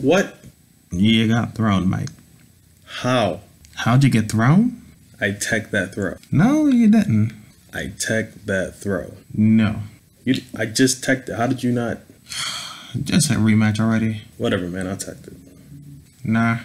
What? You got thrown, Mike. How? How'd you get thrown? I tech that throw. No, you didn't. I tech that throw. No. You, I just teched it. How did you not? Just a rematch already. Whatever, man. I teched it. Nah.